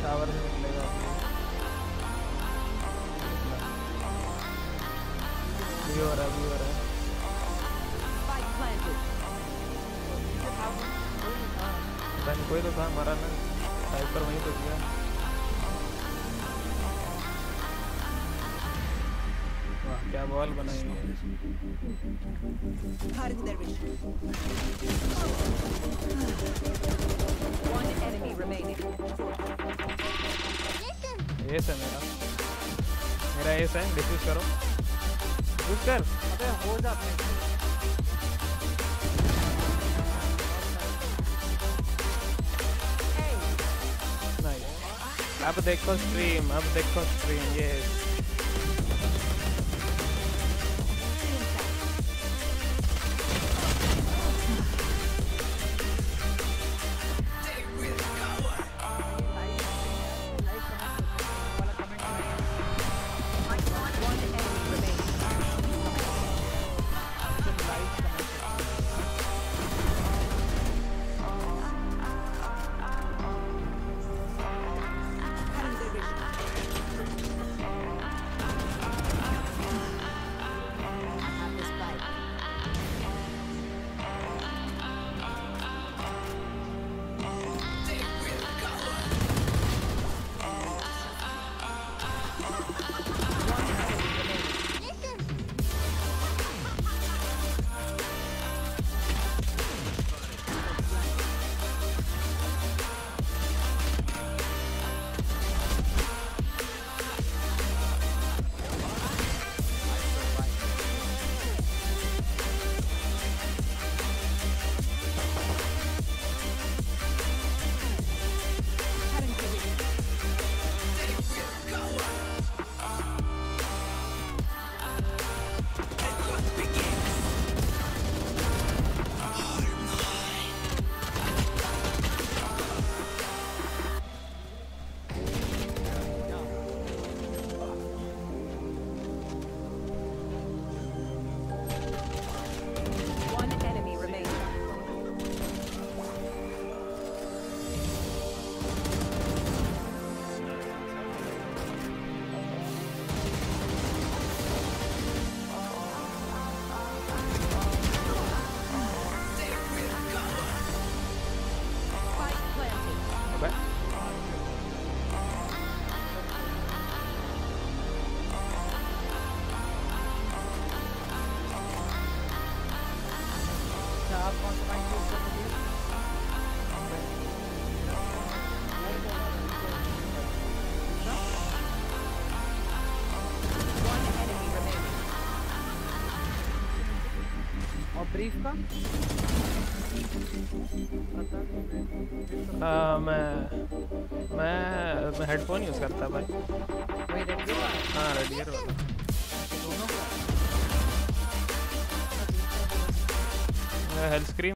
Shower से निकलेगा। भी हो रहा भी हो रहा रन कोई तो था हमारा ना। साइपर वहीं तो गया वाह, क्या बॉल बनाई है। एस है मेरा। मेरा एस है डिफ्यूज करो। डिफ्यूज कर अबे हो जाते अब देखो स्ट्रीम अब देखो स्ट्रीम ये आप कौन सा माइक यूज़ करते हैं One enemy remaining. और ब्रीफ का आ, मैं मैं मैं हेडफोन यूज़ करता भाई। हाँ रेडियर वाला Hellscream.